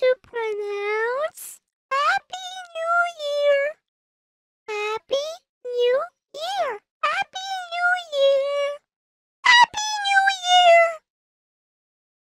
two pronounce